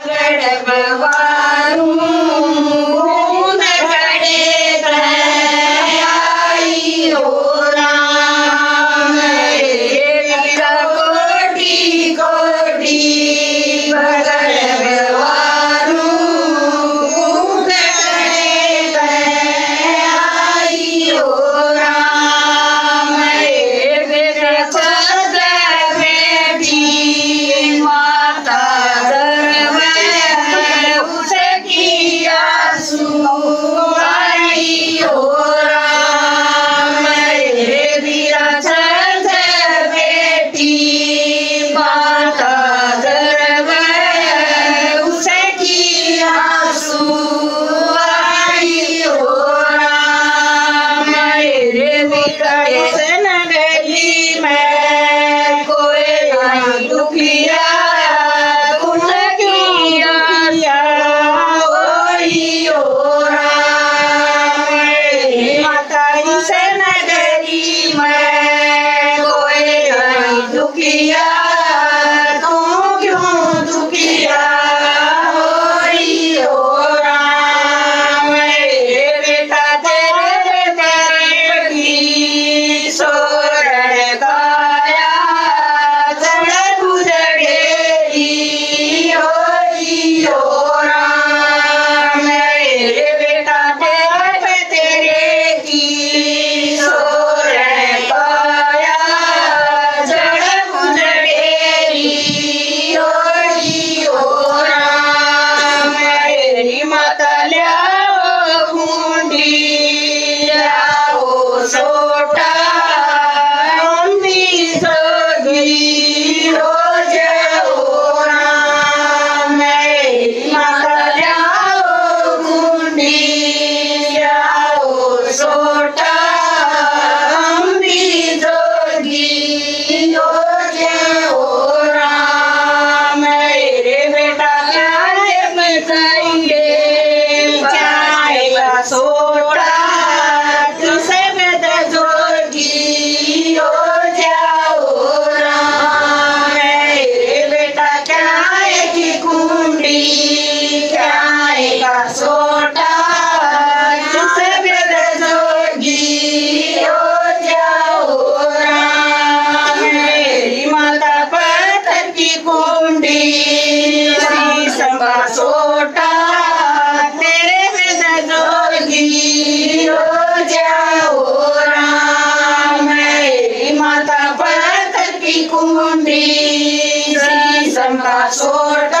Let everyone. show. कुंडी छोटा तेरे हृदय जोगी हो माता भक्त की कुंडी संबा छोटा